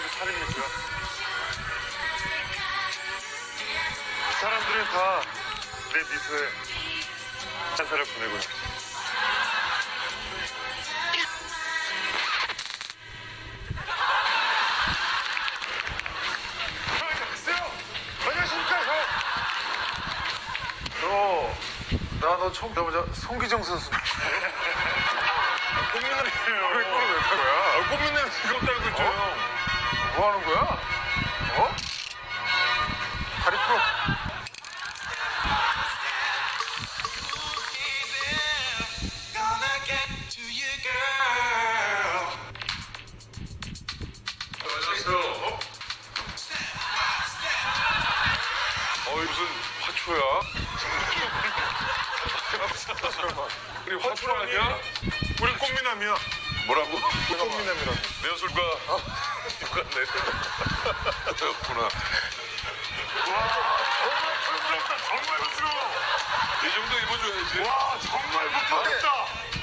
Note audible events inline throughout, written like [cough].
사람들 살인했어요. 그 사람들은 다 내 미소에 찬사를 보내고 있어요. 나너 처음 보자 송기정 선수 꽃미남이에요. 아, 아, 왜 꼬르 왜 거야? 꽃미남 지금 따고 있죠 뭐 하는 거야? 어? 다리 풀어. 안녕하세요. 어? 어, 무슨 화초야? [laughs] 우리 화초 아니야? 우리 꽃미남이야. 뭐라고? 꽃미남이라고. 내 얼굴과 똑같네. 그렇구나. 와, 부끄럽다. 정말 부끄러워. 이 정도 입어줘야지. 와, 정말 부끄럽다.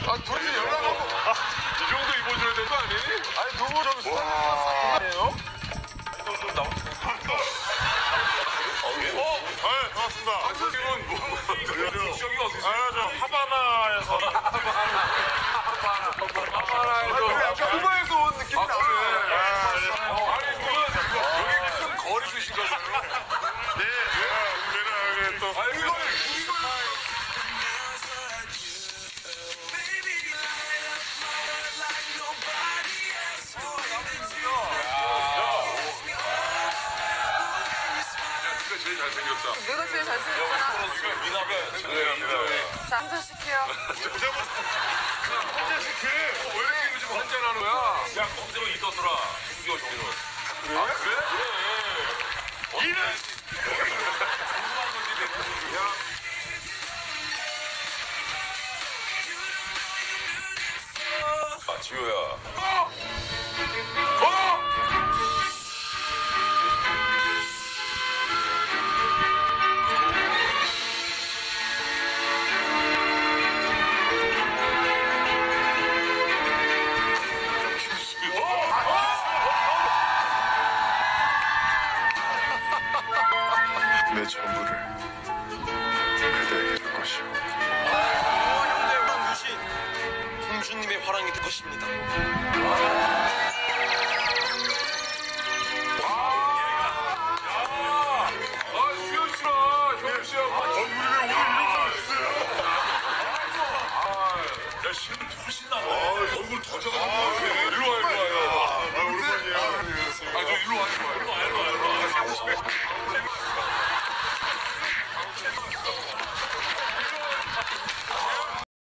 아, 둘이 연락하고. 아, 이 정도 입어줘야 될 거 아니니? 아니, 누구 좀 스타일이에요? 어, 네, 반갑습니다. 아, 선생님은 뭐, 지역이 어디세요? 아, 저 하바나에서. 하바나에서. 약간 쿠바에서 온 느낌이 나네. 아니, 뭐, 여기 큰 거리 주신 거잖아요. 네, 네, 우리는 또. 아, 이거, 진짜 제일 잘생겼다. 내가 제일 잘생겼잖아. 지금 미나가 제일 자, 한잔 시켜요. 혼자 시켜. 왜 이렇게 요즘 혼자 나는 거야? 야, 꼼짝을 있었더라. 이거 정도. 그래? 아, 그래? 그래. 이는. 아, 지효야. 어! 어! 내 전부를 화랑이 될 것입니다.